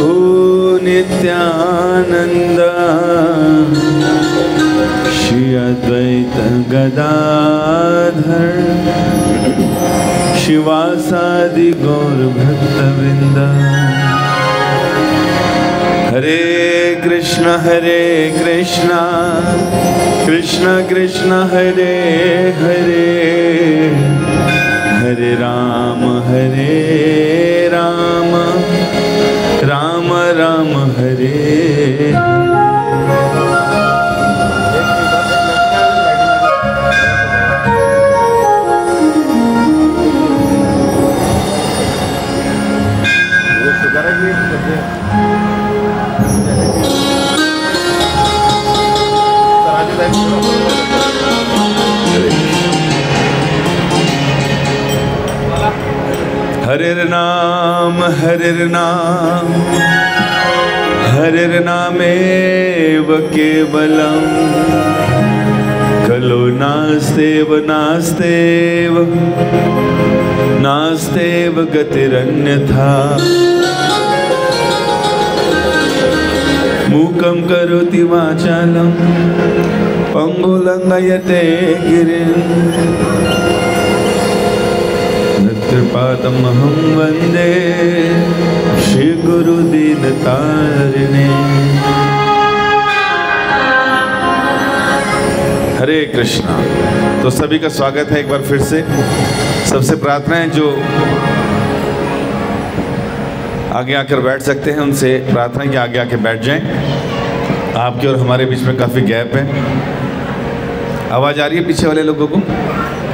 प्रभु नित्यानंद श्री अद्वैत गदाधर। शिवासादि गौर भक्त हरे कृष्ण हरे कृष्ण। कृष्ण कृष्ण, हरे हरे। हरे राम हरे राम। राम हरे। हरे नाम हरिर नाम हरिर नामेव केवलम खलु नास्तेव नास्तेव। नास्तेव गतिरन्यथा। मूकं करोति वाचालं पङ्गुलङ्गयते गिरिम्। कृपातमहं वंदे श्रीगुरुदीनतारिणे हरे कृष्णा। तो सभी का स्वागत है एक बार फिर से। सबसे प्रार्थना है जो आगे आकर बैठ सकते हैं, उनसे प्रार्थना है कि आगे आके बैठ जाएँ। आपके और हमारे बीच में काफ़ी गैप है। आवाज़ आ रही है पीछे वाले लोगों को?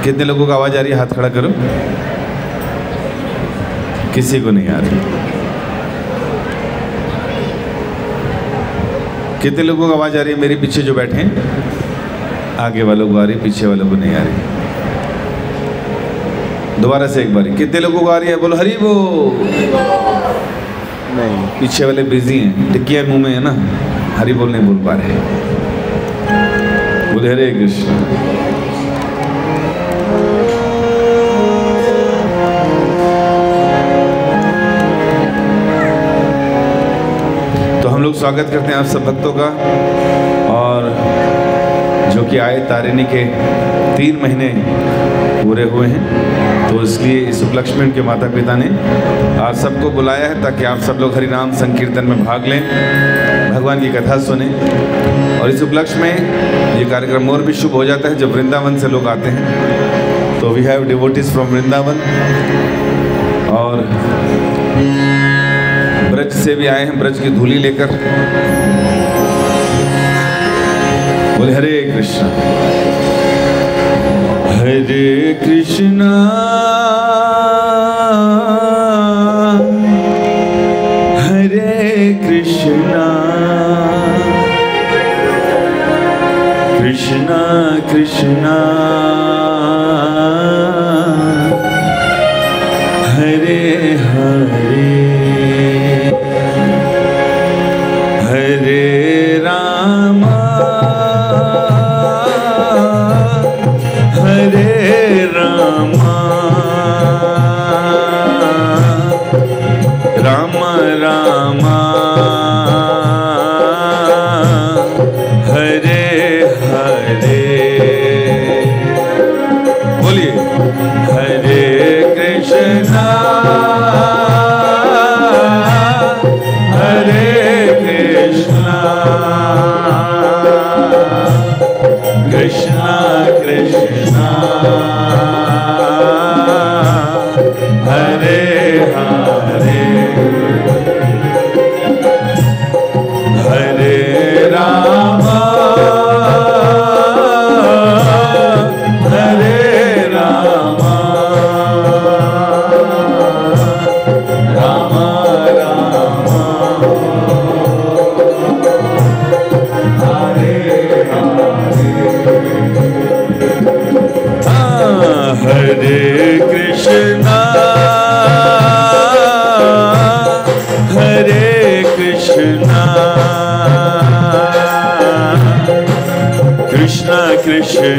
कितने लोगों को आवाज़ आ रही है? हाथ खड़ा करो। किसी को नहीं आ रही कितने लोगों को आवाज़ आ रही है मेरे पीछे जो बैठे हैं? आगे वालों को आ रही पीछे वालों को नहीं आ रही। दोबारा से एक बार, कितने लोगों को आ रही है? बोलो, हरी वो नहीं, पीछे वाले बिज़ी हैं टिक्किया मुँह में है ना, हरी बोल नहीं बोल पा रहे। बोले हरे कृष्ण। तो लोग स्वागत करते हैं आप सब भक्तों का। और जो कि आए तारिणी के तीन महीने पूरे हुए हैं तो इसलिए इस उपलक्ष्य में उनके माता पिता ने आप सबको बुलाया है ताकि आप सब लोग हरिनाम संकीर्तन में भाग लें, भगवान की कथा सुने। और इस उपलक्ष्य में ये कार्यक्रम और भी शुभ हो जाता है जब वृंदावन से लोग आते हैं। तो we have devotees from Vrindavan. और ब्रज से भी आए हैं, ब्रज की धूली लेकर। बोले, हरे कृष्ण, हरे कृष्णा हरे कृष्णा कृष्णा कृष्णा।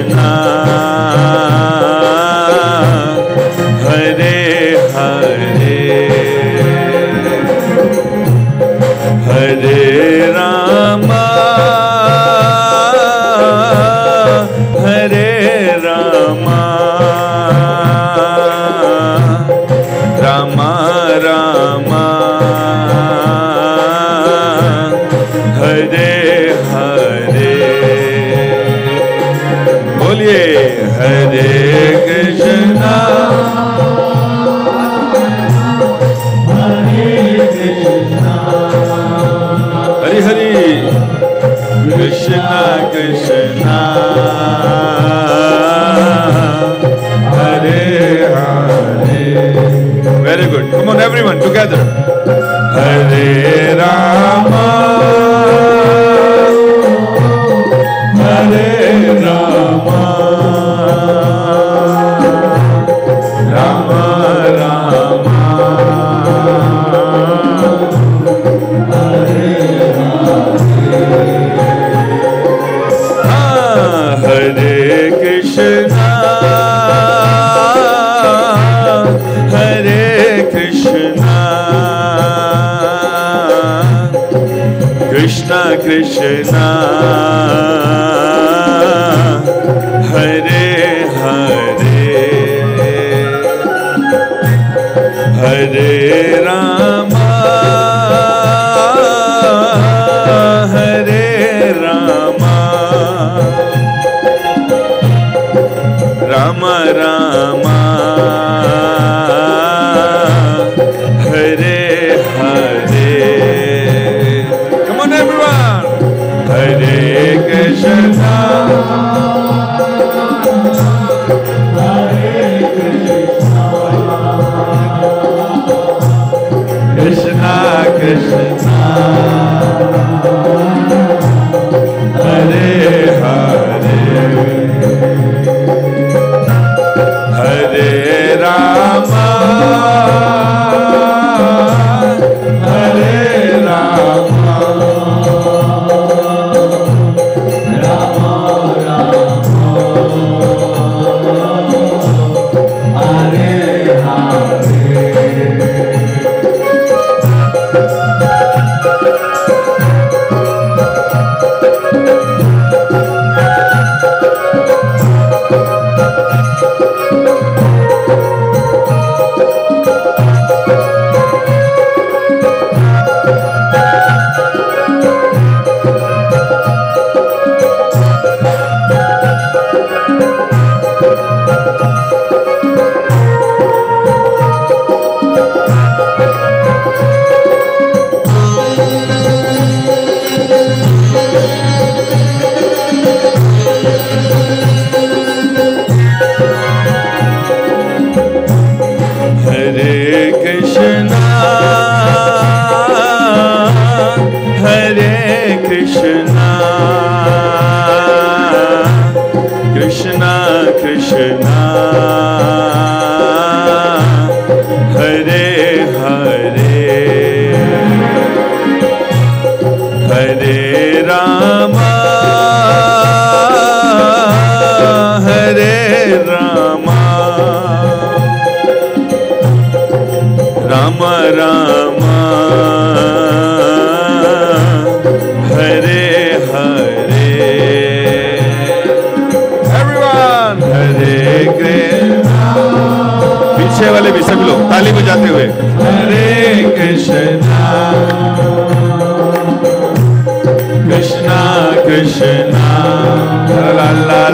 कृष्णा together.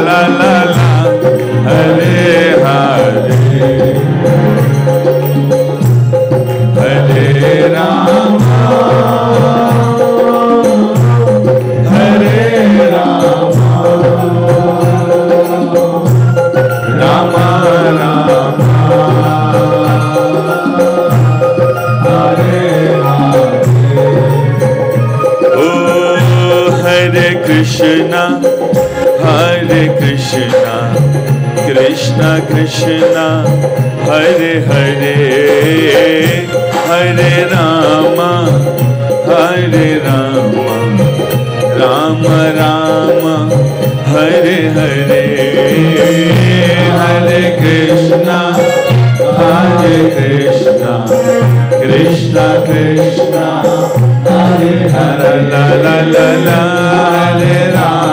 la हरे हरे। हरे राम हरे राम। राम राम। हरे। ओ हरे Krishna. Krishna Krishna Krishna Hare Hare Hare Rama Hare Rama Rama Rama Hare Hare Hare Krishna Hare Krishna Krishna Krishna Hare Hare La la la la Hare Rama.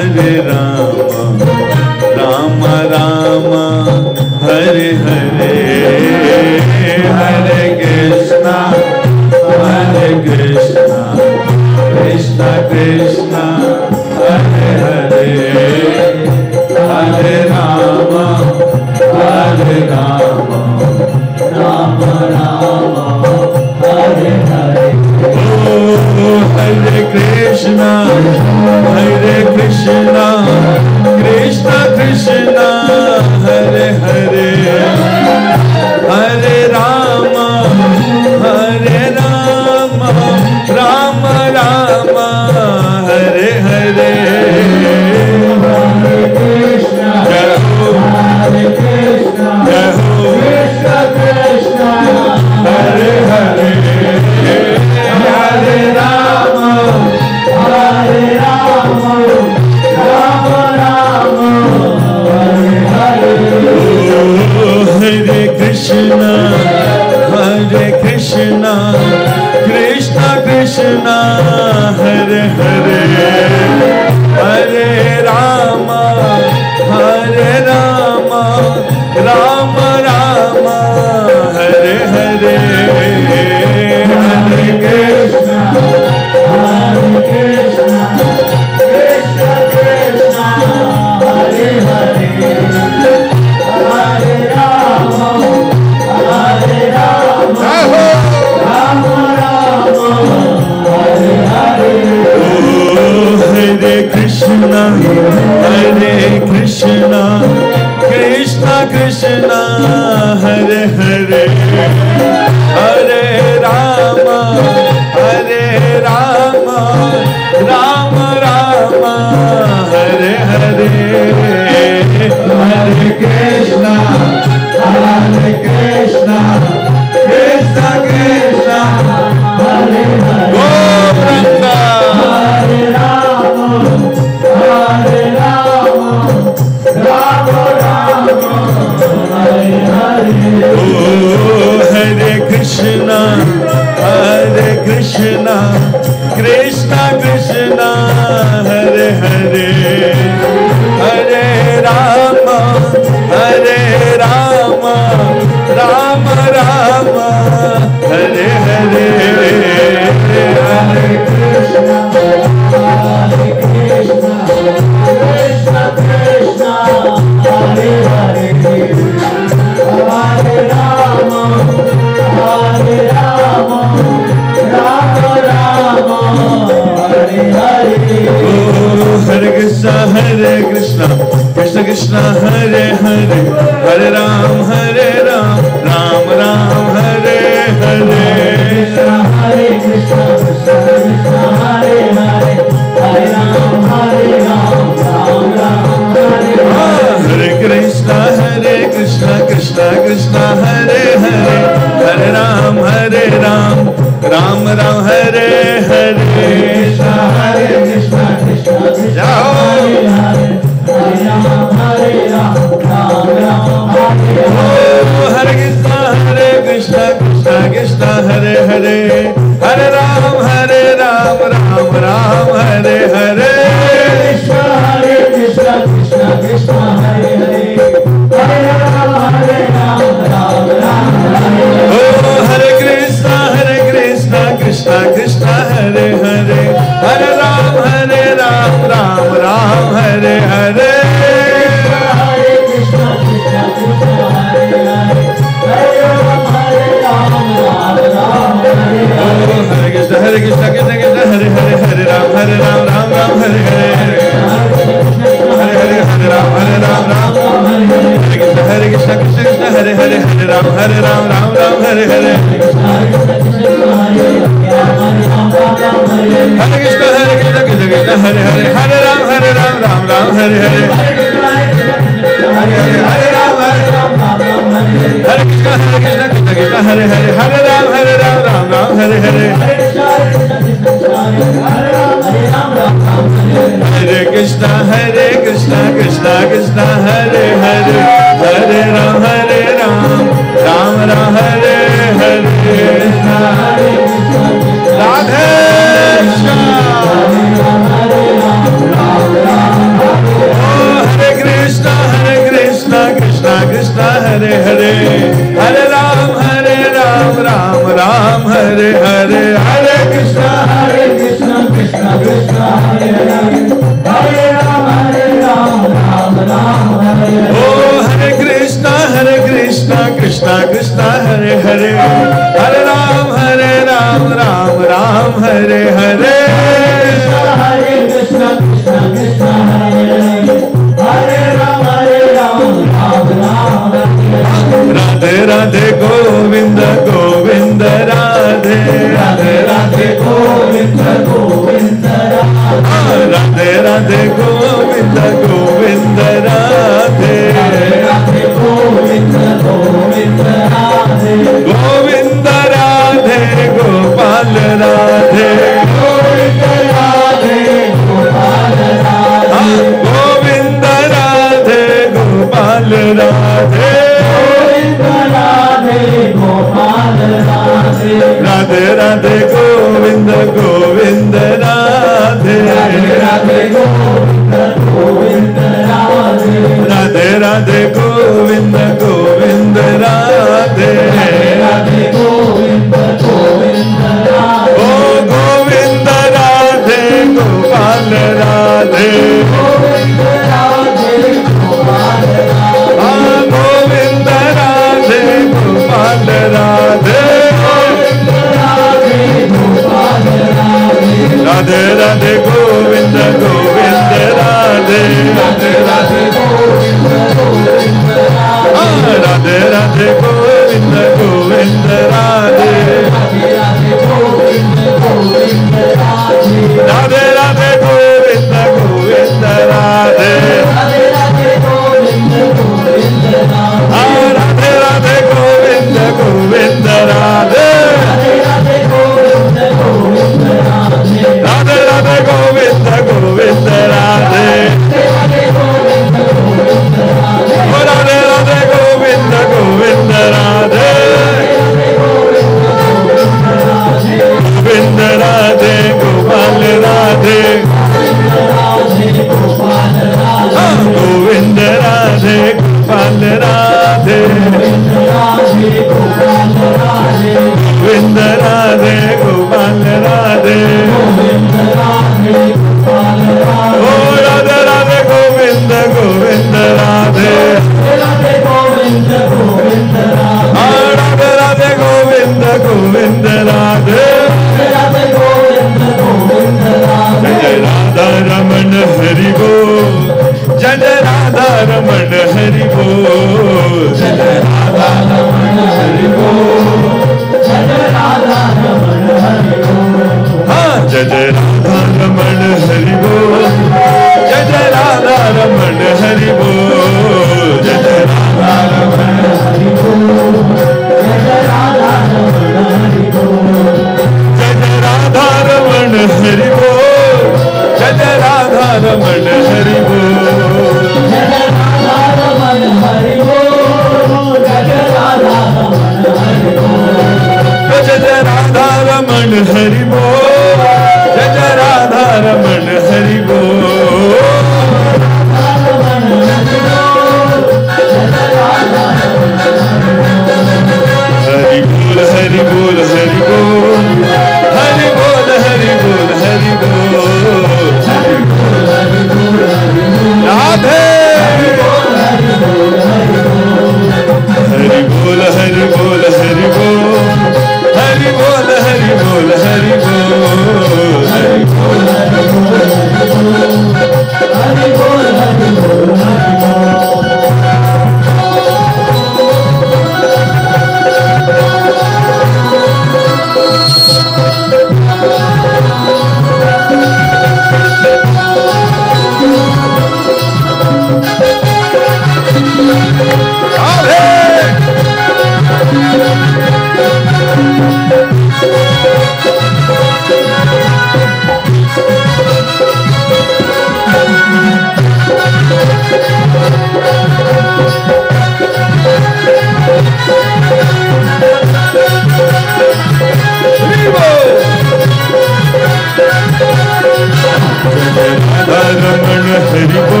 Hari बो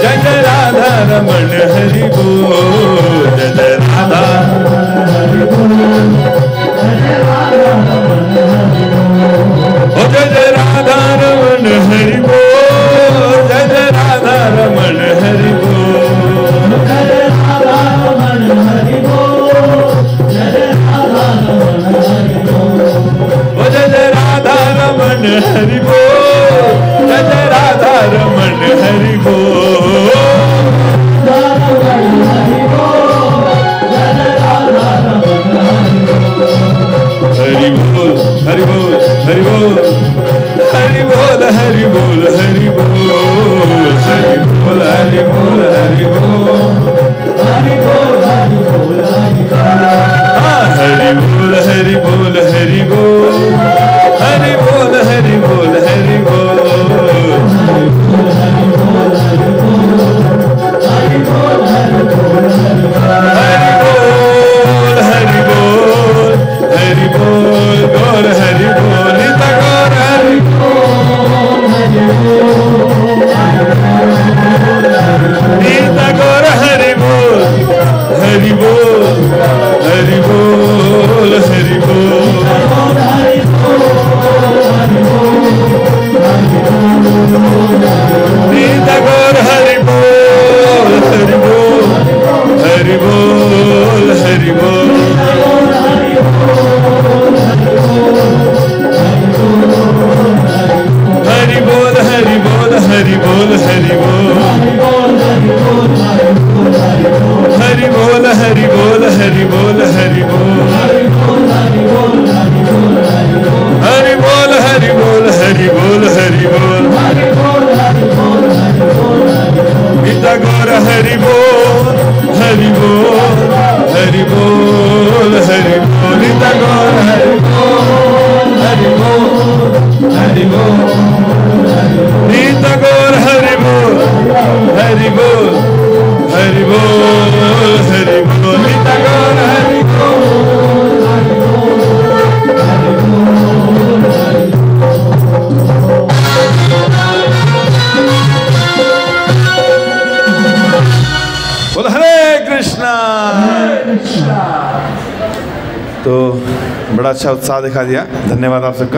जय जय राधा रमण हरि बो जय जय राधा।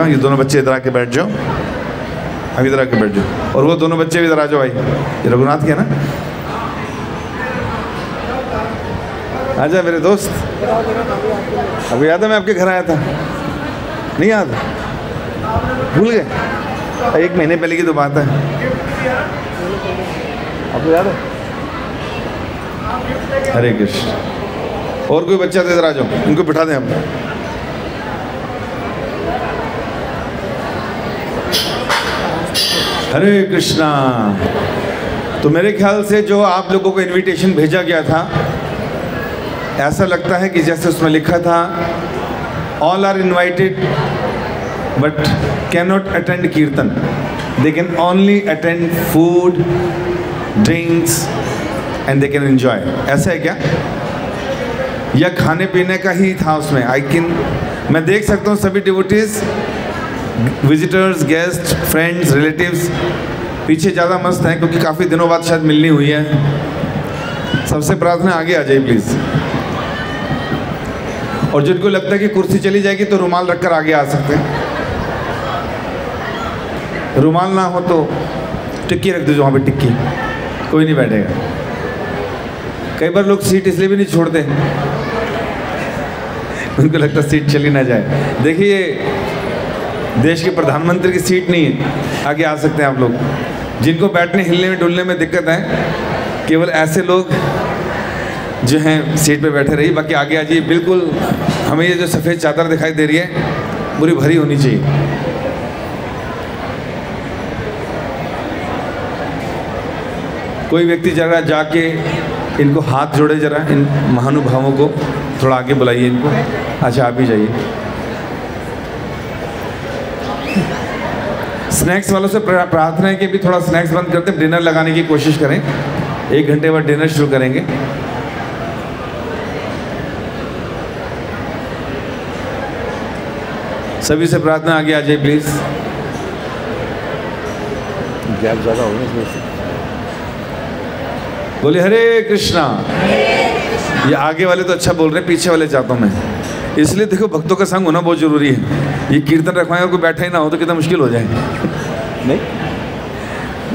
धन्यवाद ये दोनों बच्चे इधर आके बैठ जाओ। अब इधर आके बैठ जाओ। और वो दोनों बच्चे इधर आ जाओ भाई। ये रघुनाथ के ना? आजा मेरे दोस्त। अभी याद है, मैं आपके घर आया था? नहीं याद? भूल गए? एक महीने पहले की तो बात है। आपको याद है? हरे कृष्ण। और कोई बच्चा तो इधर आ जाओ। उनको बिठा दें हम। हरे कृष्णा। तो मेरे ख्याल से जो आप लोगों को इनविटेशन भेजा गया था, ऐसा लगता है कि जैसे उसमें लिखा था all are invited but can not attend kirtan. They can only attend food drinks and they can enjoy ऐसा है क्या? या खाने पीने का ही था उसमें। आई कैन मैं देख सकता हूँ सभी devotees visitors guest friends relatives पीछे ज़्यादा मस्त हैं क्योंकि काफ़ी दिनों बाद शायद मिलनी हुई है। सबसे प्रार्थना आगे आ जाए प्लीज़ और जिनको लगता है कि कुर्सी चली जाएगी तो रुमाल रखकर आगे आ सकते हैं। रुमाल ना हो तो टिक्की रख दीजिए वहाँ पे, टिक्की। कोई नहीं बैठेगा। कई बार लोग सीट इसलिए भी नहीं छोड़ते। उनको लगता सीट चली ना जाए। देखिए देश के प्रधानमंत्री की सीट नहीं है। आगे आ सकते हैं आप लोग। जिनको बैठने, हिलने में, डुलने में दिक्कत है, केवल ऐसे लोग जो हैं, सीट पे बैठे रहिए। बाकी आगे आ जाइए बिल्कुल हमें ये जो सफ़ेद चादर दिखाई दे रही है, पूरी भरी होनी चाहिए। कोई व्यक्ति जरा जाके इनको हाथ जोड़े, जरा इन महानुभावों को थोड़ा आगे बुलाइए इनको। अच्छा आप ही जाइए। स्नैक्स वालों से प्रार्थना है कि भी थोड़ा स्नैक्स बंद करते डिनर लगाने की कोशिश करें। एक घंटे बाद डिनर शुरू करेंगे। सभी से प्रार्थना आगे आ जाए प्लीज़ गैप ज़्यादा होगा इसमें बोले हरे कृष्णा। ये आगे वाले तो अच्छा बोल रहे हैं पीछे वाले जाता हूँ मैं। इसलिए देखो भक्तों का संग होना बहुत ज़रूरी है। ये कीर्तन रखवाएँ और कोई बैठा ही ना हो तो कितना मुश्किल हो जाए। नहीं।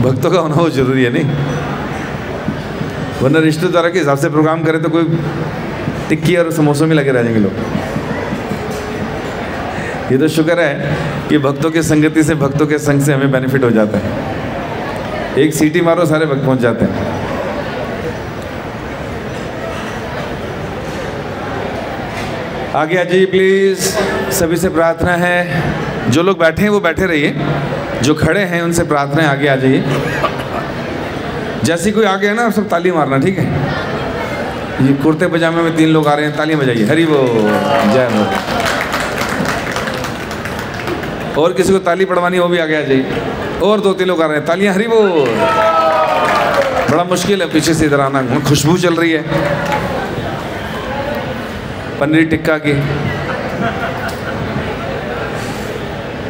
भक्तों का होना बहुत ज़रूरी है नहीं? वरना रिश्तेदारों के हिसाब से प्रोग्राम करें तो कोई टिक्की और समोसों में लगे रह जाएँगे लोग। ये तो शुक्र है कि भक्तों की संगति से भक्तों के संग से हमें बेनिफिट हो जाता है। एक सीटी मारो सारे भक्त पहुँच जाते हैं। आगे आ जाइए प्लीज़ सभी से प्रार्थना है। जो लोग बैठे हैं, वो बैठे रहिए। जो खड़े हैं, उनसे प्रार्थना है, आगे आ जाइए जैसे कोई आगे है ना सब ताली मारना, ठीक है? ये कुर्ते पजामे में तीन लोग आ रहे हैं, तालियाँ बजाइए। हरी वो जय हो। और किसी को ताली पड़वानी हो भी आगे आ जाइए और दो तीन लोग आ रहे हैं, तालियाँ, हरी वो बड़ा मुश्किल है, पीछे से इधर आना। खुशबू चल रही है। पनीर टिक्का की।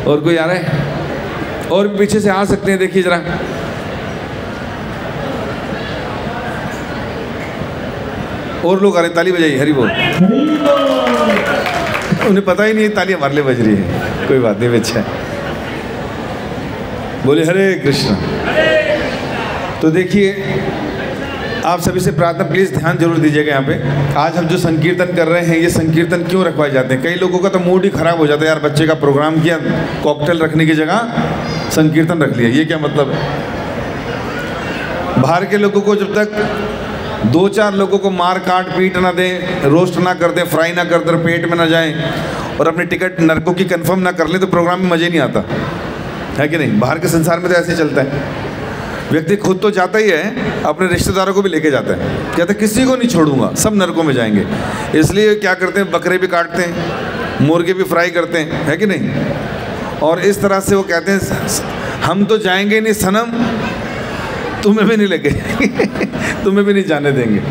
और कोई आ रहा है? और भी पीछे से आ सकते हैं, देखिए जरा। और लोग आ रहे ताली बजाइए, हरी बोल। उन्हें पता ही नहीं ताली हमारे लिए बज रही है। कोई बात नहीं है बोले, हरे कृष्ण। तो देखिए आप सभी से प्रार्थना प्लीज़ ध्यान ज़रूर दीजिएगा यहाँ पे। आज हम जो संकीर्तन कर रहे हैं, ये संकीर्तन क्यों रखवाए जाते हैं? कई लोगों का तो मूड ही खराब हो जाता है, यार, बच्चे का प्रोग्राम किया कॉकटेल रखने की जगह संकीर्तन रख लिया। ये क्या मतलब? बाहर के लोगों को जब तक दो चार लोगों को मार, काट, पीट ना दें रोस्ट ना कर दें फ्राई ना कर दें, पेट में ना जाए, और अपनी टिकट नरकों की कंफर्म ना कर लें तो प्रोग्राम में मज़े नहीं आता। है कि नहीं? बाहर के संसार में तो ऐसे चलता है। व्यक्ति खुद तो जाता ही है अपने रिश्तेदारों को भी लेके जाता है। कहते हैं, किसी को नहीं छोड़ूँगा सब नरकों में जाएँगे। इसलिए क्या करते हैं बकरे भी काटते हैं मुर्गे भी फ्राई करते हैं है कि नहीं? और इस तरह से वो कहते हैं "स- स- हम तो जाएँगे नहीं सनम तुम्हें भी नहीं लेके तुम्हें भी नहीं जाने देंगे।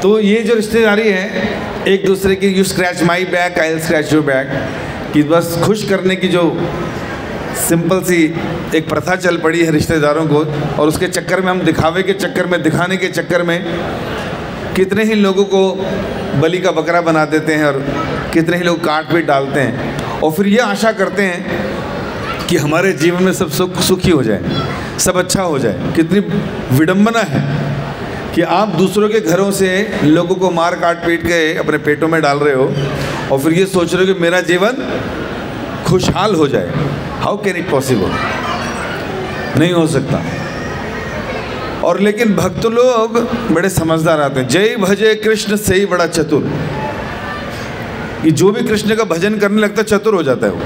तो ये जो रिश्तेदारी है एक दूसरे की you scratch my back I scratch your back कि बस खुश करने की जो सिंपल सी एक प्रथा चल पड़ी है रिश्तेदारों को, और उसके चक्कर में हम दिखावे के चक्कर में, दिखाने के चक्कर में कितने ही लोगों को बलि का बकरा बना देते हैं और कितने ही लोग काट पीट डालते हैं। और फिर ये आशा करते हैं कि हमारे जीवन में सब सुख, सुखी हो जाए, सब अच्छा हो जाए। कितनी विडंबना है कि आप दूसरों के घरों से लोगों को मार काट पीट के अपने पेटों में डाल रहे हो, और फिर ये सोच रहे हो कि मेरा जीवन खुशहाल हो जाए। हाउ कैन इट पॉसिबल नहीं हो सकता। और लेकिन भक्त लोग बड़े समझदार आते हैं। जय भजे कृष्ण से ही बड़ा चतुर। कि जो भी कृष्ण का भजन करने लगता है, चतुर हो जाता है वो।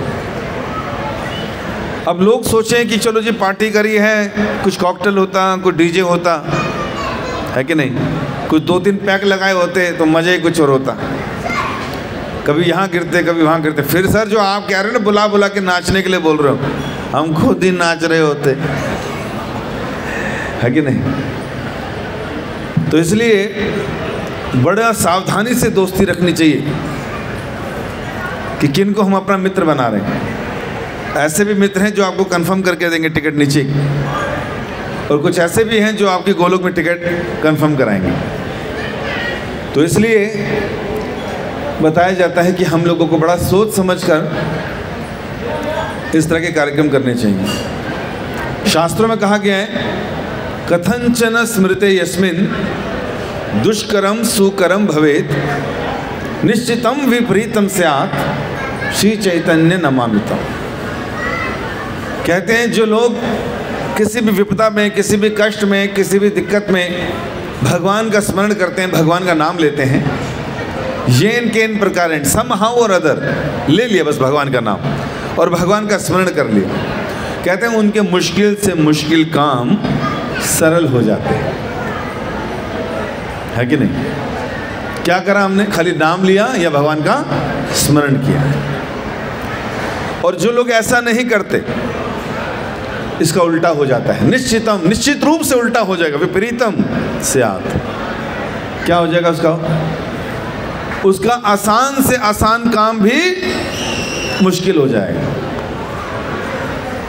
अब लोग सोचें कि चलो जी, पार्टी करी है, कुछ कॉकटेल होता, कुछ डीजे होता। है कि नहीं? कुछ दो तीन पैक लगाए होते तो मज़े ही कुछ और होता। कभी यहाँ गिरते, कभी वहाँ गिरते। फिर सर जो आप कह रहे हो ना, बुला बुला के नाचने के लिए बोल रहे हो, हम खुद ही नाच रहे होते। है कि नहीं? तो इसलिए बड़ा सावधानी से दोस्ती रखनी चाहिए कि किन को हम अपना मित्र बना रहे हैं। ऐसे भी मित्र हैं जो आपको कंफर्म करके देंगे टिकट नीचे। और कुछ ऐसे भी हैं जो आपकी गोलोक में टिकट कंफर्म कराएँगे। तो इसलिए बताया जाता है कि हम लोगों को बड़ा सोच समझकर इस तरह के कार्यक्रम करने चाहिए। शास्त्रों में कहा गया है, कथंचन स्मृते यस्मिन दुष्करम सुकर्म भवेत निश्चितम विपरीतम स्यात् श्री चैतन्य नमामितम। कहते हैं, जो लोग किसी भी विपदा में, किसी भी कष्ट में, किसी भी दिक्कत में भगवान का स्मरण करते हैं, भगवान का नाम लेते हैं ये इनके इन प्रकार सम हाउ और अदर ले लिया बस भगवान का नाम। और भगवान का स्मरण कर लिया। कहते हैं उनके मुश्किल से मुश्किल काम सरल हो जाते हैं। है कि नहीं? क्या करा हमने? खाली नाम लिया या भगवान का स्मरण किया? और जो लोग ऐसा नहीं करते, इसका उल्टा हो जाता है। निश्चितम, निश्चित रूप से उल्टा हो जाएगा। विपरीतम से क्या हो जाएगा उसका? उसका आसान से आसान काम भी मुश्किल हो जाएगा।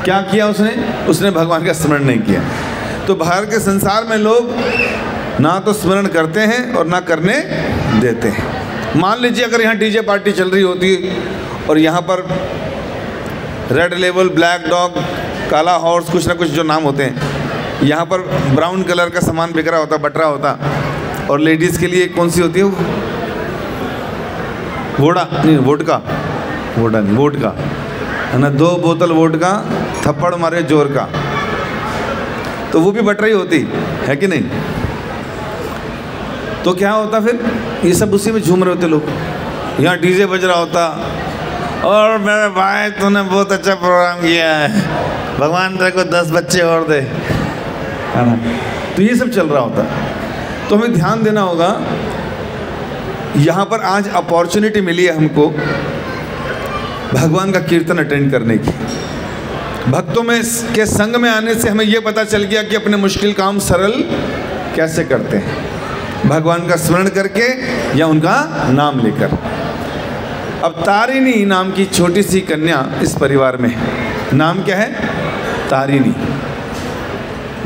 क्या किया उसने? उसने भगवान का स्मरण नहीं किया। तो बाहर के संसार में लोग ना तो स्मरण करते हैं और ना करने देते हैं। मान लीजिए अगर यहाँ डीजे पार्टी चल रही होती और यहाँ पर रेड लेवल, ब्लैक डॉग, काला हॉर्स, कुछ ना कुछ जो नाम होते हैं, यहाँ पर ब्राउन कलर का सामान बिक रहा होता बट रहा होता, और लेडीज़ के लिए कौन सी होती है वो? वोडा, नहीं वोट का वोडा नहीं वोट का है ना दो बोतल वोट का थप्पड़ मारे ज़ोर का तो वो भी बट रही होती, है कि नहीं? तो क्या होता फिर? ये सब उसी में झूम रहे होते लोग। यहाँ डीजे बज रहा होता, और मेरे भाई, तूने बहुत अच्छा प्रोग्राम किया है। भगवान तेरे को दस बच्चे और दे। है ना? तो ये सब चल रहा होता। तो हमें ध्यान देना होगा यहाँ पर आज अपॉर्चुनिटी मिली है हमको भगवान का कीर्तन अटेंड करने की। भक्तों में के संग में आने से हमें यह पता चल गया कि अपने मुश्किल काम सरल कैसे करते हैं। भगवान का स्मरण करके या उनका नाम लेकर। अब तारिणी नाम की छोटी सी कन्या इस परिवार में है। नाम क्या है? तारिणी।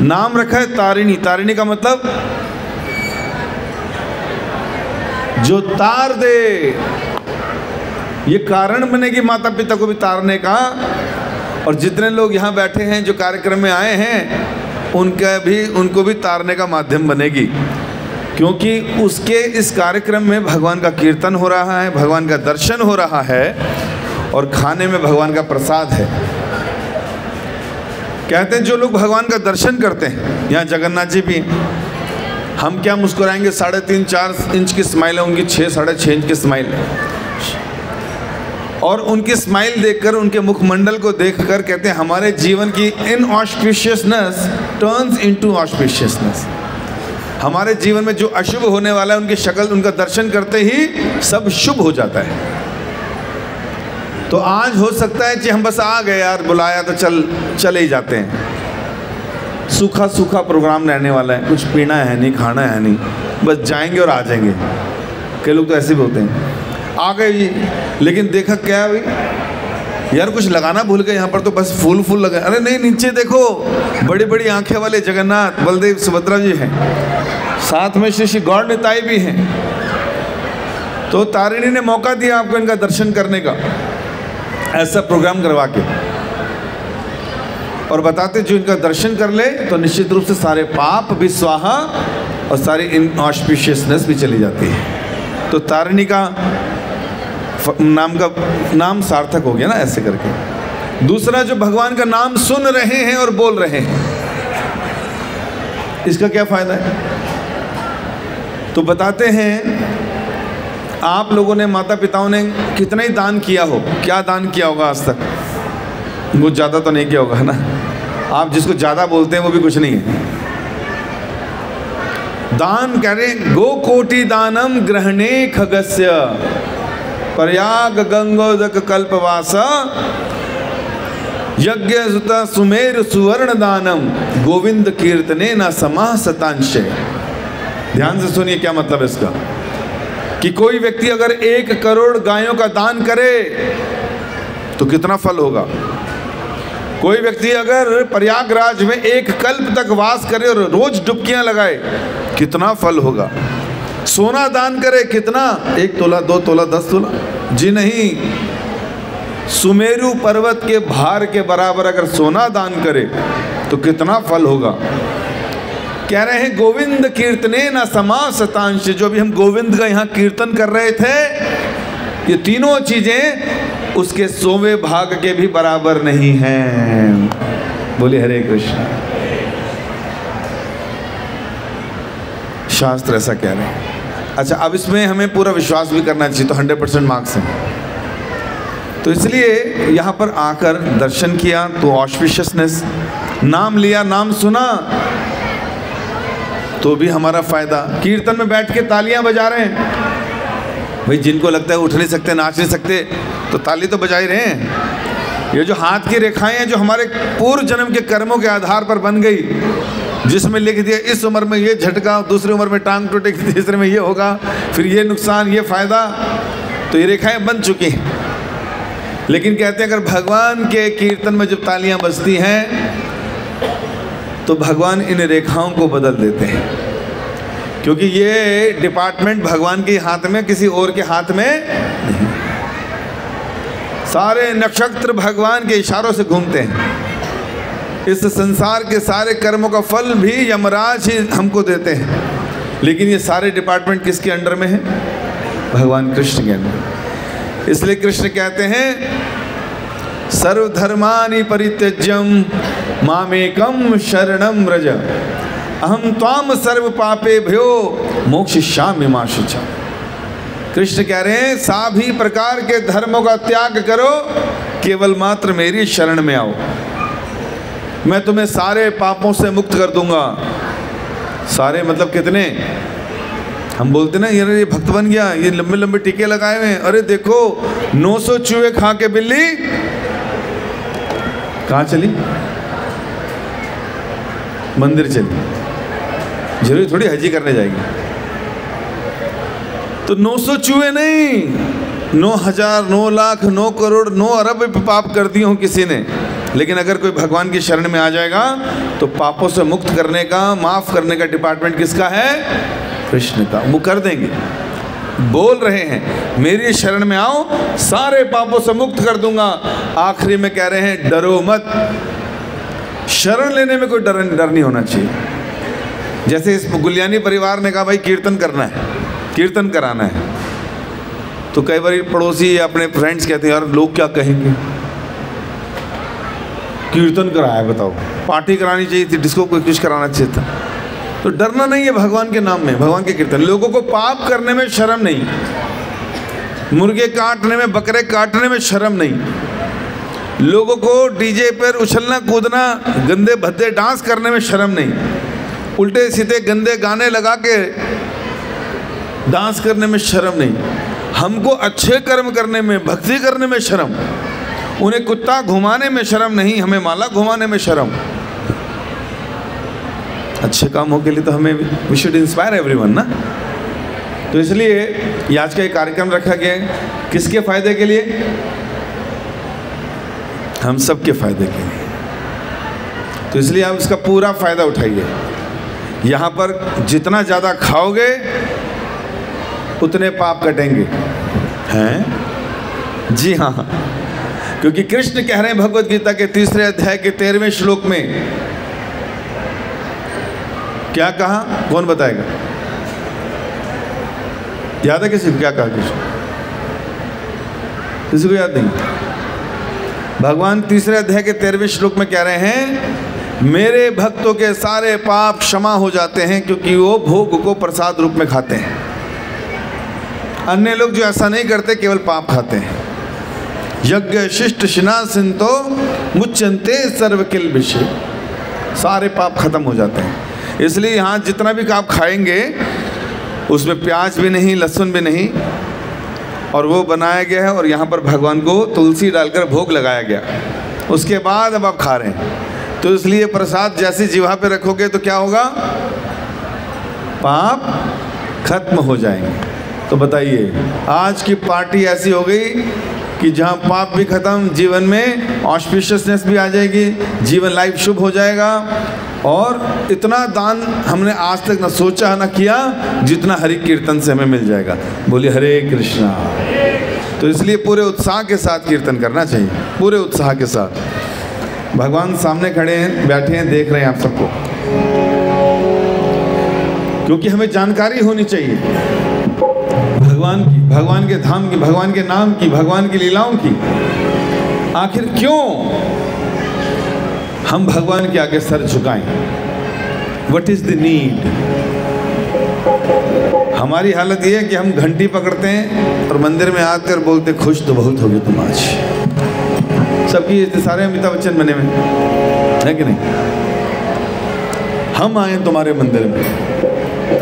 नाम रखा है तारिणी। तारिणी का मतलब जो तार दे। ये कारण बनेगी माता पिता को भी तारने का। और जितने लोग यहाँ बैठे हैं, जो कार्यक्रम में आए हैं, उनका भी, उनको भी तारने का माध्यम बनेगी। क्योंकि उसके इस कार्यक्रम में भगवान का कीर्तन हो रहा है, भगवान का दर्शन हो रहा है, और खाने में भगवान का प्रसाद है। कहते हैं, जो लोग भगवान का दर्शन करते हैं, यहाँ जगन्नाथ जी भी हैं। हम क्या मुस्कुराएँगे? साढ़े तीन, चार इंच की स्माइल है, उनकी छः साढ़े छः इंच की स्माइल है। और उनकी स्माइल देखकर, उनके मुखमंडल को देखकर कहते हैं, हमारे जीवन की inauspiciousness turns into auspiciousness हमारे जीवन में जो अशुभ होने वाला है, उनकी शक्ल, उनका दर्शन करते ही सब शुभ हो जाता है। तो आज हो सकता है कि हम बस आ गए यार, बुलाया तो चल, चले ही जाते हैं। सूखा सूखा प्रोग्राम रहने वाला है। कुछ पीना है नहीं, खाना है नहीं। बस जाएँगे और आ जाएँगे। कई लोग तो ऐसे भी होते हैं। आ गए जी। लेकिन देखा क्या भाई यार, कुछ लगाना भूल गए। यहाँ पर तो बस फूल फूल लगा। अरे नहीं, नीचे देखो। बड़ी बड़ी आँखें वाले जगन्नाथ, बलदेव, सुभद्रा जी हैं। साथ में श्री श्री गौर निताई भी हैं। तो तारिणी ने मौका दिया आपको इनका दर्शन करने का। ऐसा प्रोग्राम करवा के। और बताते जो इनका दर्शन कर ले तो निश्चित रूप से सारे पाप भी स्वाहा और सारी इन ऑस्पिशियसनेस भी चली जाती है। तो तारिणी का नाम का, नाम सार्थक हो गया ना ऐसे करके। दूसरा, जो भगवान का नाम सुन रहे हैं और बोल रहे हैं। इसका क्या फ़ायदा है? तो बताते हैं, आप लोगों ने माता पिताओं ने कितना ही दान किया हो, क्या दान किया होगा आज तक? वो ज़्यादा तो नहीं किया होगा ना? आप जिसको ज़्यादा बोलते हैं वो भी कुछ नहीं है। दान करें, गो कोटि दानम ग्रहणे खगस्य। प्रयाग गंगोदक कल्पवास। यज्ञ सुत सुमेर सुवर्ण दानम। गोविंद कीर्तने न समाह सतांश। ध्यान से सुनिए क्या मतलब इसका। कि कोई व्यक्ति अगर एक करोड़ गायों का दान करे तो कितना फल होगा? कोई व्यक्ति अगर प्रयागराज में एक कल्प तक वास करे और रोज डुबकियाँ लगाए, कितना फल होगा? सोना दान करे, कितना? एक तोला, दो तोला, दस तोला? जी नहीं, सुमेरु पर्वत के भार के बराबर अगर सोना दान करे तो कितना फल होगा? कह रहे हैं, गोविंद कीर्तने न समा शतांश जो भी हम गोविंद का यहाँ कीर्तन कर रहे थे, ये तीनों चीज़ें उसके सोवे भाग के भी बराबर नहीं हैं। बोले हरे कृष्ण। शास्त्र ऐसा कह रहे हैं। अच्छा अब इसमें हमें पूरा विश्वास भी करना चाहिए तो हंड्रेड परसेंट मार्क्स हैं। तो इसलिए यहाँ पर आकर दर्शन किया तो ऑस्पिशियसनेस नाम लिया, नाम सुना तो भी हमारा फ़ायदा। कीर्तन में बैठ के तालियाँ बजा रहे हैं। भाई, जिनको लगता है उठ नहीं सकते, नाच नहीं सकते तो ताली तो बजा ही रहे हैं। ये जो हाथ की रेखाएँ हैं, जो हमारे पूर्व जन्म के कर्मों के आधार पर बन गई, जिसमें लिख दिया, इस उम्र में ये झटका, दूसरी उम्र में टांग टूटेगी तीसरे में ये होगा, फिर ये नुकसान, ये फ़ायदा तो ये रेखाएँ बन चुकी हैं। लेकिन कहते हैं, अगर भगवान के कीर्तन में जब तालियाँ बजती हैं तो भगवान इन रेखाओं को बदल देते हैं। क्योंकि ये डिपार्टमेंट भगवान के हाथ में, किसी और के हाथ में नहीं। सारे नक्षत्र भगवान के इशारों से घूमते हैं। इस संसार के सारे कर्मों का फल भी यमराज ही हमको देते हैं। लेकिन ये सारे डिपार्टमेंट किसके अंडर में है? भगवान कृष्ण के अंडर। इसलिए कृष्ण कहते हैं सर्वधर्मानि परित्यज्यम मामेकम शरणम व्रज। अहम ताम सर्व पापे भ्यो मोक्ष श्याम कृष्ण कह रहे हैं, सभी प्रकार के धर्मों का त्याग करो, केवल मात्र मेरी शरण में आओ। मैं तुम्हें सारे पापों से मुक्त कर दूँगा। सारे मतलब कितने? हम बोलते ना यार ये भक्त बन गया, ये लंबे लंबे टीके लगाए हुए अरे देखो 900 चूहे खा के बिल्ली, कहाँ चली? मंदिर चली। ज़रूरी थोड़ी हजी करने जाएगी। तो 900 चूहे नहीं, नौ हज़ार, नौ लाख, नौ करोड़, नौ अरब पाप कर दिए हो किसी ने। लेकिन अगर कोई भगवान की शरण में आ जाएगा तो पापों से मुक्त करने का, माफ़ करने का डिपार्टमेंट किसका है? कृष्ण का। वो कर देंगे। बोल रहे हैं, मेरी शरण में आओ, सारे पापों से मुक्त कर दूँगा। आखिरी में कह रहे हैं, डरो मत। शरण लेने में कोई डर डर नहीं होना चाहिए। जैसे इस गुलियानी परिवार ने कहा, भाई, कीर्तन करना है, कीर्तन कराना है। तो कई बार पड़ोसी अपने फ्रेंड्स कहते हैं, यार, लोग क्या कहेंगे? कीर्तन कराया बताओ। पार्टी करानी चाहिए थी, डिस्को कोई कुछ कराना चाहिए था। तो डरना नहीं है भगवान के नाम में, भगवान के कीर्तन। लोगों को पाप करने में शर्म नहीं, मुर्गे काटने में, बकरे काटने में शर्म नहीं। लोगों को डीजे पर उछलना, कूदना, गंदे भद्दे डांस करने में शर्म नहीं। उल्टे सीधे गंदे गाने लगा के डांस करने में शर्म नहीं। हमको अच्छे कर्म करने में, भक्ति करने में शर्म। उन्हें कुत्ता घुमाने में शर्म नहीं, हमें माला घुमाने में शर्म। अच्छे कामों के लिए तो हमें वी शुड इंस्पायर एवरीवन ना। तो इसलिए आज का एक कार्यक्रम रखा गया है। किसके फ़ायदे के लिए? हम सबके फ़ायदे के लिए। तो इसलिए आप इसका पूरा फ़ायदा उठाइए। यहाँ पर जितना ज़्यादा खाओगे उतने पाप कटेंगे। हैं? जी हाँ। क्योंकि कृष्ण कह रहे हैं भगवत गीता के तीसरे अध्याय के तेरहवें श्लोक में। क्या कहा? कौन बताएगा? याद है किसी को? क्या कहा कृष्ण? किसी को याद नहीं? भगवान तीसरे अध्याय के तेरहवें श्लोक में कह रहे हैं मेरे भक्तों के सारे पाप क्षमा हो जाते हैं क्योंकि वो भोग को प्रसाद रूप में खाते हैं। अन्य लोग जो ऐसा नहीं करते, केवल पाप खाते हैं। यज्ञ, शिष्ट शिनासिंतो मुच्चनते सर्व किल विषय। सारे पाप खत्म हो जाते हैं। इसलिए यहाँ जितना भी आप खाएँगे, उसमें प्याज भी नहीं, लहसुन भी नहीं, और वो बनाया गया है और यहाँ पर भगवान को तुलसी डालकर भोग लगाया गया। उसके बाद अब आप खा रहे हैं। तो इसलिए प्रसाद जैसे जीवा पे रखोगे तो क्या होगा? पाप खत्म हो जाएँगे। तो बताइए, आज की पार्टी ऐसी हो गई कि जहाँ पाप भी खत्म, जीवन में ऑस्पिशियसनेस भी आ जाएगी, जीवन लाइफ शुभ हो जाएगा। और इतना दान हमने आज तक न सोचा, न किया, जितना हरि कीर्तन से हमें मिल जाएगा। बोलिए, हरे कृष्णा। तो इसलिए पूरे उत्साह के साथ कीर्तन करना चाहिए, पूरे उत्साह के साथ। भगवान सामने खड़े हैं, बैठे हैं, देख रहे हैं आप सबको। क्योंकि हमें जानकारी होनी चाहिए। भगवान की, भगवान के धाम की, भगवान के नाम की, भगवान की लीलाओं की। आखिर क्यों हम भगवान के आगे सर झुकाएँ? वट इज़ द नीड हमारी हालत यह है कि हम घंटी पकड़ते हैं और मंदिर में आकर बोलते खुश तो बहुत होगी तुम आज। सबकी इतने सारे अमिताभ बच्चन बने हुए है। कि नहीं? हम आए तुम्हारे मंदिर में।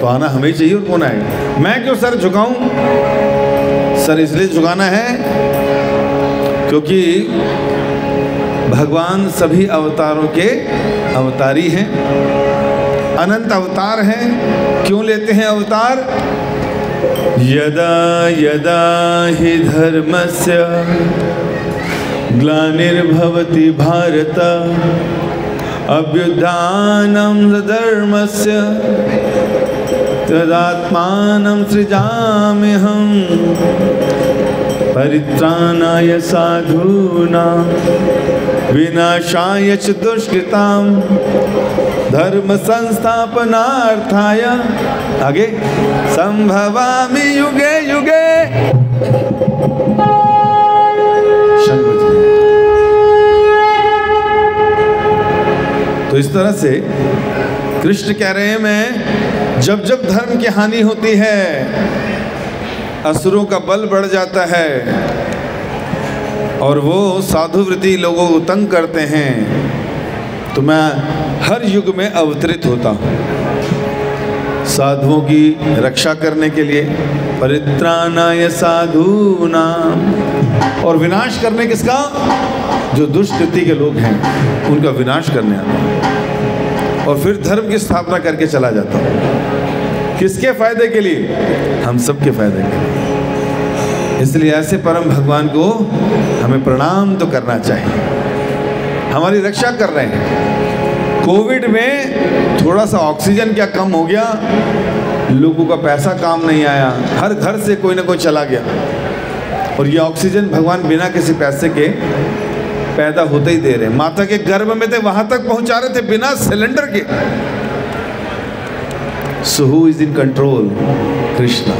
तो आना हमें चाहिए और कौन आएगा? मैं क्यों सर झुकाऊं? सर इसलिए झुकाना है क्योंकि भगवान सभी अवतारों के अवतारी हैं। अनंत अवतार हैं। क्यों लेते हैं अवतार? यदा यदा ही धर्मस्य ग्लानिर्भवति भारत। अभ्युत्थानं धर्मस्य तदात्मानं सृजाम्यहं। परित्राणाय साधूनां, विनाशाय च दुष्कृतां। धर्म संस्थापनार्थाय आगे, संभवामि युगे युगे। इस तरह से कृष्ण कह रहे हैं, मैं जब जब धर्म की हानि होती है, असुरों का बल बढ़ जाता है और वो साधुवृत्ति लोगों को तंग करते हैं तो मैं हर युग में अवतरित होता हूँ। साधुओं की रक्षा करने के लिए परित्राणाय साधु नाम और विनाश करने किसका? जो दुष्कृति के लोग हैं, उनका विनाश करने आता हूँ। और फिर धर्म की स्थापना करके चला जाता हूँ। किसके फ़ायदे के लिए? हम सबके फ़ायदे के लिए। इसलिए ऐसे परम भगवान को हमें प्रणाम तो करना चाहिए। हमारी रक्षा कर रहे हैं। कोविड में थोड़ा सा ऑक्सीजन क्या कम हो गया? लोगों का पैसा काम नहीं आया। हर घर से कोई ना कोई चला गया। और ये ऑक्सीजन भगवान बिना किसी पैसे के पैदा होते ही दे रहे माता के गर्भ में थे, वहाँ तक पहुँचा रहे थे बिना सिलेंडर के। So who is in control Krishna.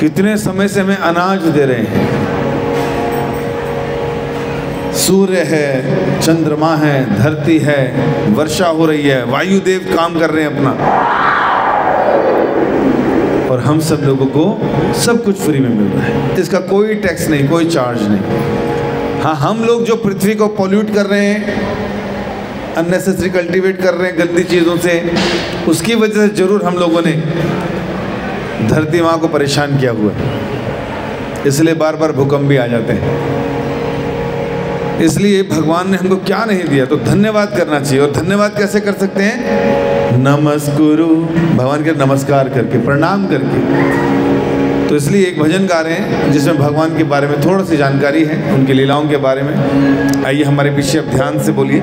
कितने समय से हमें अनाज दे रहे हैं? सूर्य है, चंद्रमा है, धरती है, वर्षा हो रही है, वायुदेव काम कर रहे हैं अपना। और हम सब लोगों को सब कुछ फ्री में मिल रहा है। इसका कोई टैक्स नहीं कोई चार्ज नहीं। हाँ हम लोग जो पृथ्वी को पॉल्यूट कर रहे हैं अननेसेसरी कल्टीवेट कर रहे हैं गंदी चीज़ों से उसकी वजह से ज़रूर हम लोगों ने धरती माँ को परेशान किया हुआ है। इसलिए बार बार भूकंप भी आ जाते हैं। इसलिए भगवान ने हमको क्या नहीं दिया तो धन्यवाद करना चाहिए। और धन्यवाद कैसे कर सकते हैं? नमस्कुरु। भगवान के नमस्कार करके, प्रणाम करके। तो इसलिए एक भजन गा रहे हैं, जिसमें भगवान के बारे में थोड़ा सी जानकारी है, उनकी लीलाओं के बारे में। आइए, हमारे पीछे अब ध्यान से बोलिए।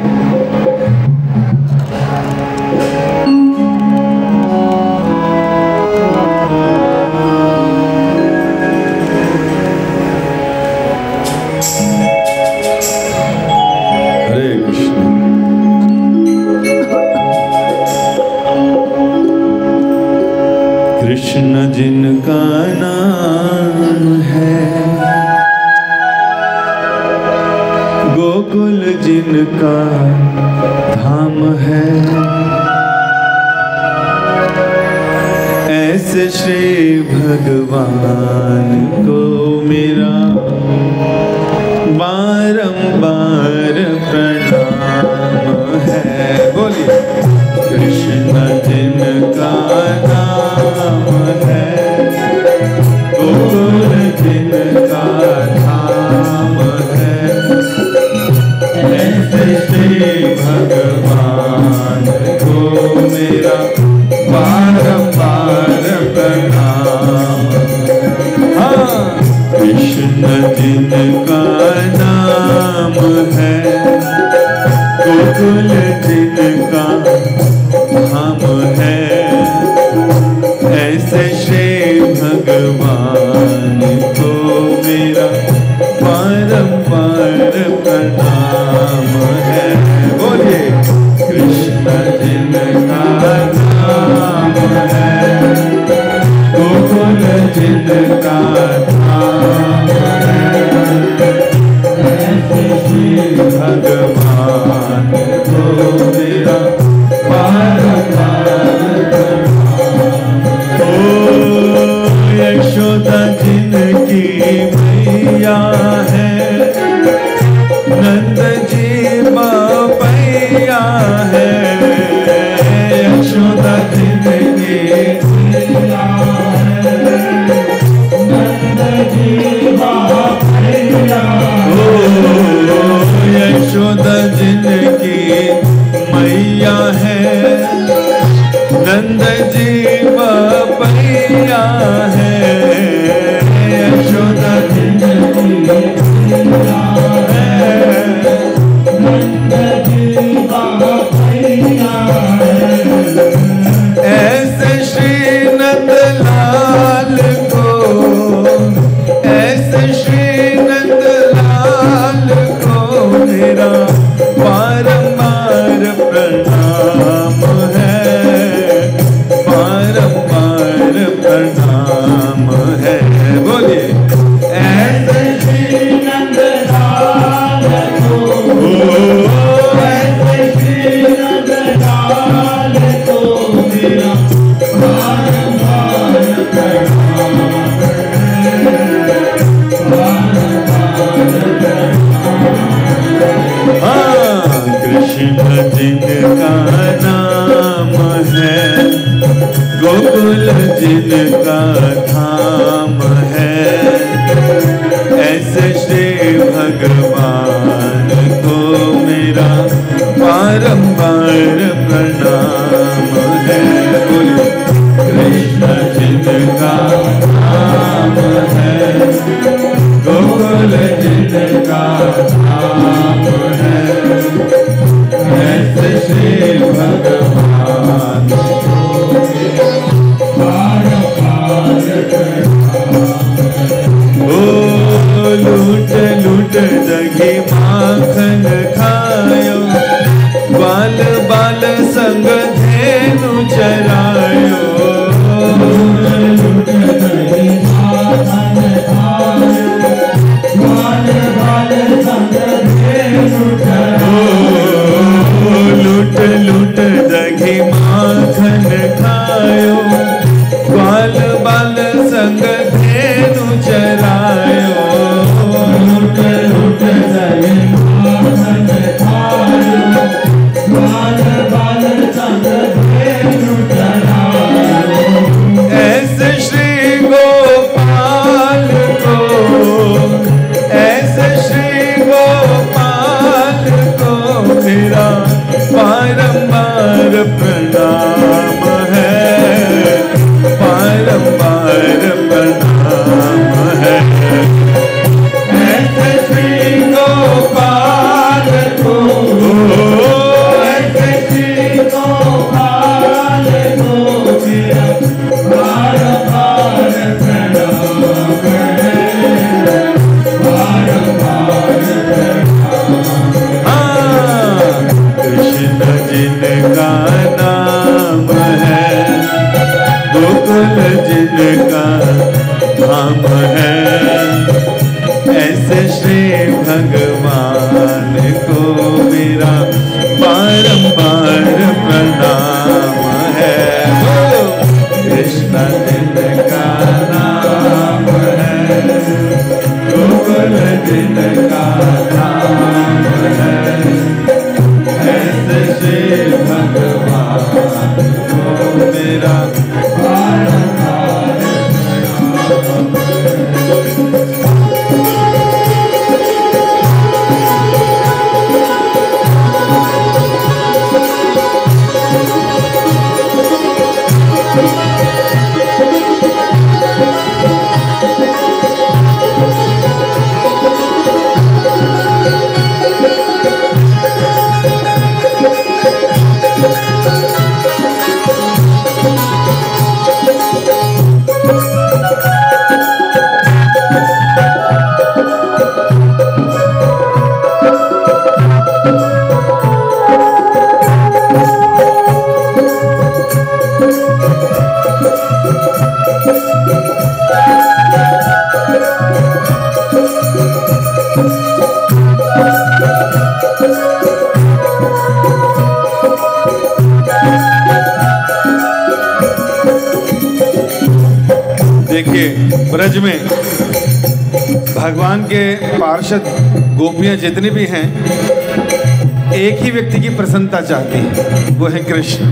पार्षद गोपियाँ जितनी भी हैं, एक ही व्यक्ति की प्रसन्नता चाहती है, वो है कृष्ण।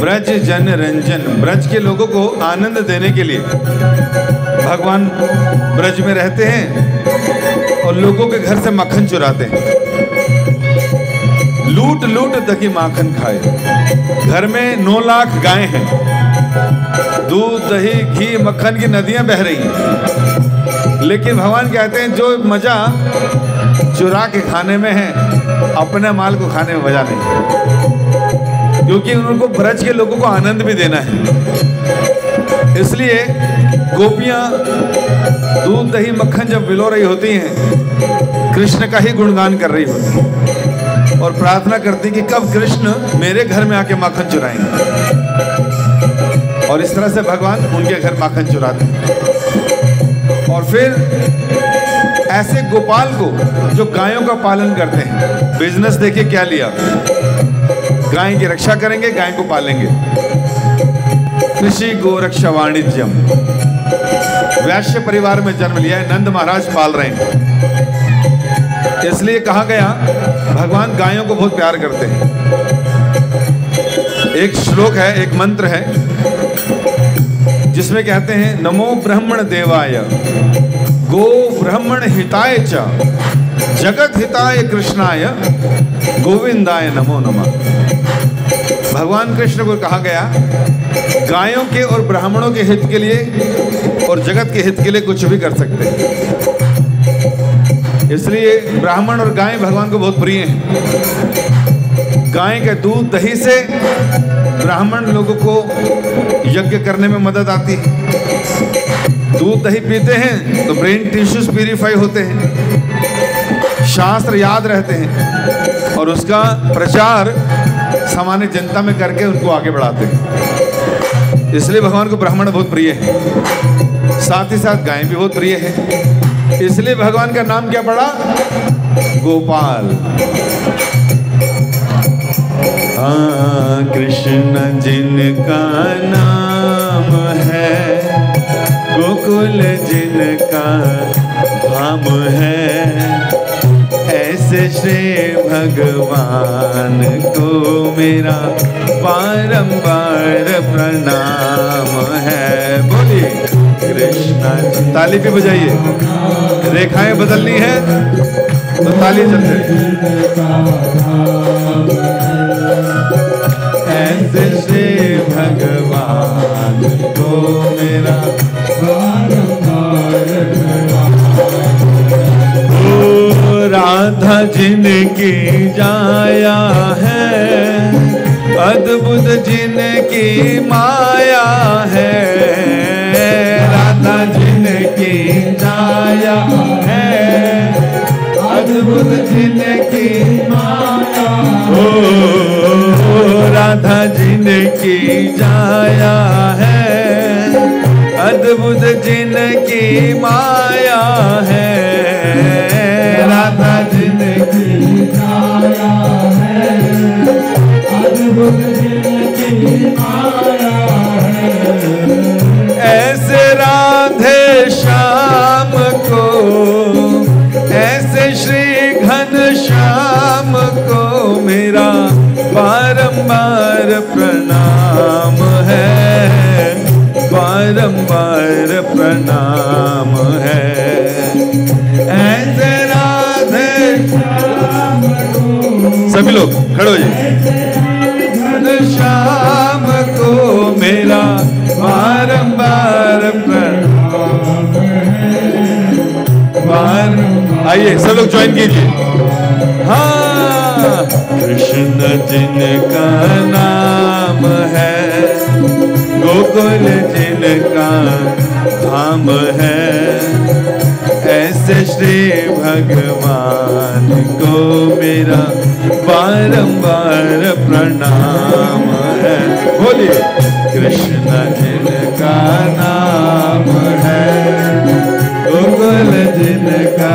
ब्रज जन रंजन, ब्रज के लोगों को आनंद देने के लिए भगवान ब्रज में रहते हैं और लोगों के घर से मक्खन चुराते हैं। लूट लूट दही माखन खाए। घर में नौ लाख गायें हैं। दूध, दही, घी, मक्खन की नदियाँ बह रही हैं। लेकिन भगवान कहते हैं, जो मज़ा चुरा के खाने में है, अपने माल को खाने में मज़ा नहीं क्योंकि उनको ब्रज के लोगों को आनंद भी देना है। इसलिए गोपियाँ, दूध, दही, मक्खन जब विलो रही होती हैं, कृष्ण का ही गुणगान कर रही होती हैं। और प्रार्थना करती कि कब कृष्ण मेरे घर में आके माखन चुराएँगे। और इस तरह से भगवान उनके घर माखन चुराते हैं। और फिर ऐसे गोपाल को जो गायों का पालन करते हैं। बिज़नेस देखिए क्या लिया। गाय की रक्षा करेंगे, गाय को पालेंगे। कृषि गोरक्षा वाणिज्यम। वैश्य परिवार में जन्म लिया है, नंद महाराज पाल रहे हैं। इसलिए कहा गया, भगवान गायों को बहुत प्यार करते हैं। एक श्लोक है, एक मंत्र है जिसमें कहते हैं, नमो ब्राह्मण देवाय, गो ब्राह्मण हिताय च, जगत हिताय कृष्णाय, गोविंदाय नमो नमः। भगवान कृष्ण को कहा गया, गायों के और ब्राह्मणों के हित के लिए और जगत के हित के लिए कुछ भी कर सकते हैं। इसलिए ब्राह्मण और गाय भगवान को बहुत प्रिय हैं। गाय के दूध दही से, ब्राह्मण लोगों को यज्ञ करने में मदद आती है। दूध दही पीते हैं तो ब्रेन टिश्यूज प्यूरिफाई होते हैं, शास्त्र याद रहते हैं और उसका प्रचार सामान्य जनता में करके उनको आगे बढ़ाते हैं। इसलिए भगवान को ब्राह्मण बहुत प्रिय है। साथ ही साथ गाय भी बहुत प्रिय है। इसलिए भगवान का नाम क्या पड़ा? गोपाल। कृष्ण जिनका नाम है, गोकुल जिनका धाम है, ऐसे श्री भगवान को मेरा बारंबार प्रणाम है। बोलिए। कृष्णा ताली भी बजाइए। रेखाएँ बदलनी है तो ताली चलते ऐसे श्री भगवान को मेरा ओ राधा जिनकी जाया है, अद्भुत जिनकी माया है। अद्भुत जिनकी माया ओ, राधा जिनकी जाया है। अद्भुत जिनकी माया है। राधा जिनकी ऐसे प्रणाम है। बारंबार प्रणाम है। ऐसे राधे सभी लोग खड़ो जी शाम को मेरा बारंबार प्रणाम बार आइए, सब लोग ज्वाइन कीजिए। कृष्ण जिनका नाम है, गोकुल जिनका धाम है, ऐसे श्री भगवान को मेरा बारंबार प्रणाम है। बोलिए, कृष्ण जिनका नाम है, गोकुल जिनका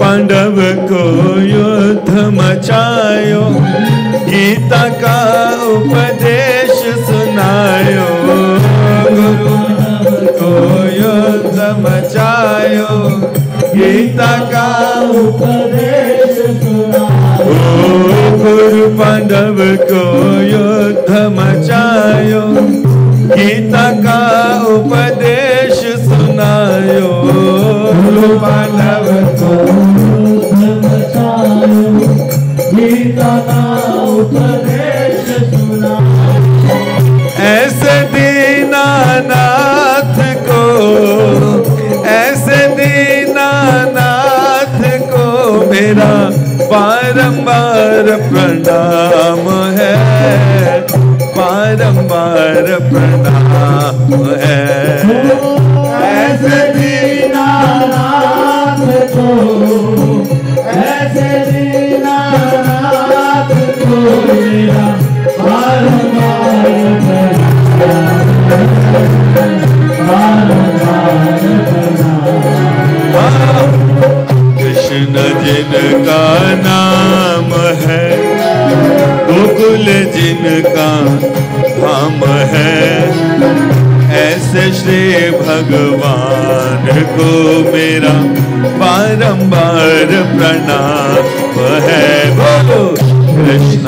पांडव को युद्ध मचायो गीता का उपदेश सुनायो। गुरु को युद्ध मचायो गीता का उपदेश सुनाओ ओ गुरु पांडव को युद्ध मचायो गीता का उपदेश सुनायो। गुरु पांडव बारंबार प्रणाम है। बारंबार प्रणाम है। ऐसे को ऐसे को मेरा बारंबार जिनका नाम है गोकुल जिनका धाम है, ऐसे श्री भगवान को मेरा बारंबार प्रणाम है। बोलो, कृष्ण।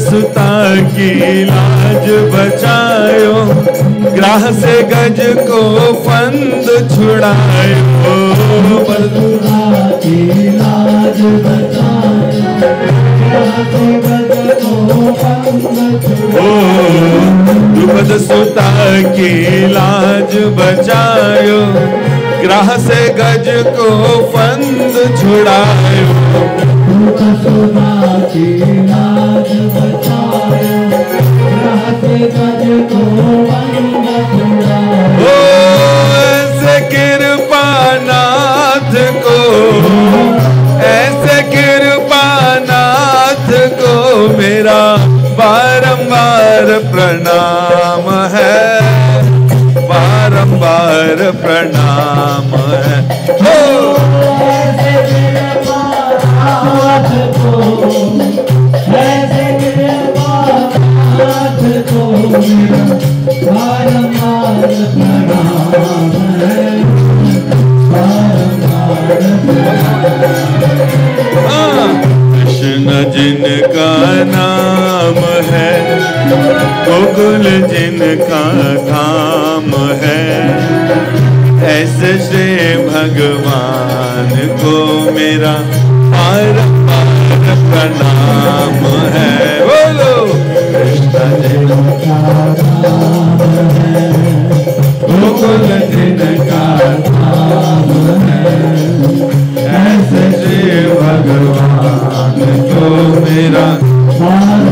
सुता की लाज बचायो, ग्राह से गज को फंद छुड़ायो। सुता की लाज बचायो, ग्राह से गज को फंद छुड़ायो। प्रणाम है। बारंबार प्रणाम है। हाँ, कृष्ण जिनका नाम है गोकुल जिनका धाम है, ऐसे से भगवान को मेरा बार बार प्रणाम है। बोलो। कृष्ण जिनका गोकुल जिनका ऐसे से भगवान को मेरा ओ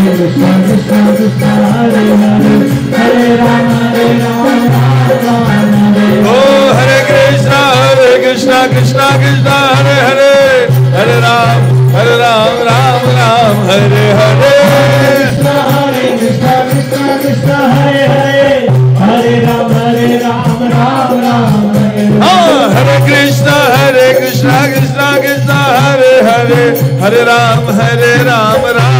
Krishna, Krishna Krishna, Hare Hare, Hare Ram, Hare Ram, Ram Ram, Hare. Oh, Hare Krishna, Hare Krishna, Krishna Krishna, Hare Hare, Hare Ram, Hare Ram, Ram Ram, Hare Hare. हाँ, Krishna, Hare Krishna, Krishna Krishna, Hare Hare, Hare Ram, Hare Ram, Ram Ram, Hare. Oh, Hare Krishna, Hare Krishna, Krishna Krishna, Hare Hare, Hare Ram, Hare Ram, Ram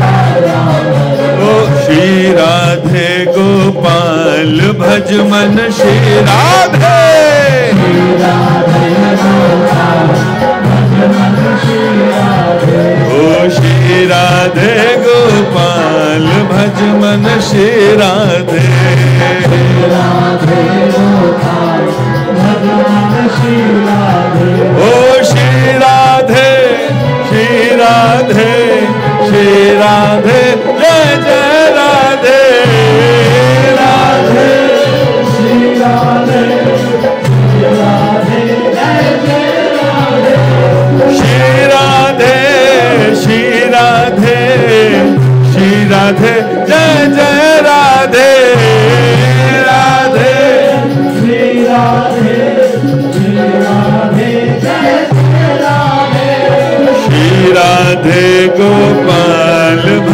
Shri Radhe Gopal, भज मन श्री राधे। ओ श्री राधे गोपाल, भज मन श्री राधे। ओ श्री राधे श्री राधे श्री राधे, जय जय। राधे जय जय राधे राधे। श्री राधे श्री राधे, जय जय राधे। श्री राधे, गोपाल।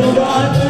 एक मात